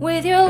with your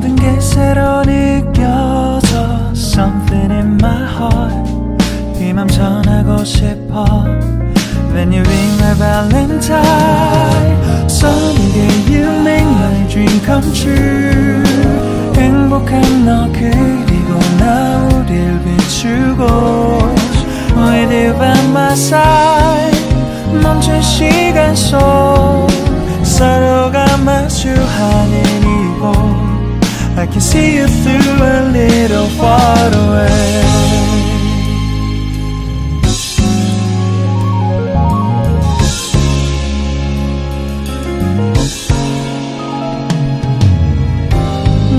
모든 게 새로 느껴져 Something in my heart 이맘 전하고 싶어 When you ring my valentine Someday you make my dream come true 행복한 너 그리고 나 우릴 비추고 With you by my side 멈춘 시간 속 서로가 마주하는 이곳 can see you through a little far away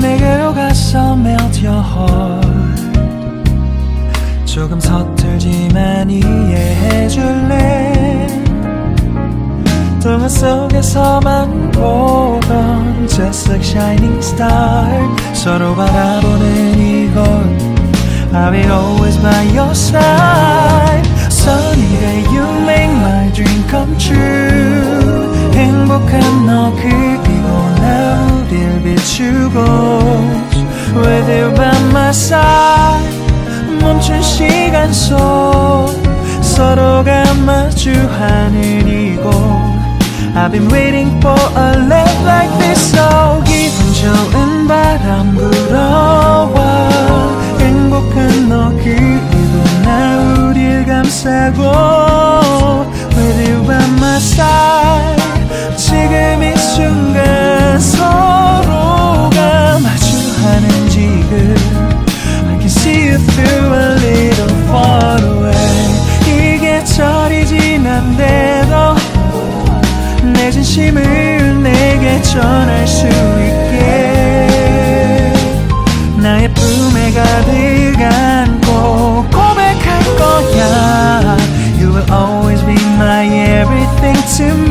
내게로 가서 melt your heart 조금 서툴지만 이해해줄래 동화 속에서만 보던 Just like shining star 서로 바라보는 이곳 I'll be always by your side Sunny day you make my dream come true 행복한 너 그리고 나 우릴 비추고 With you by my side 멈춘 시간 속 서로가 마주하는 이곳 I've been waiting for a love like this So 기분 좋은 바람 불어와 행복한 너 그리고 나 우릴 감싸고 진심을 내게 전할 수 있게 나의 품에 가득 안고 고백할 거야 You will always be my everything to me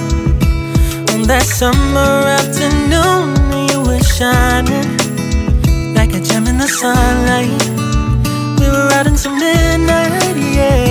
On that summer afternoon, you were shining like a gem in the sunlight. We were out until midnight, yeah.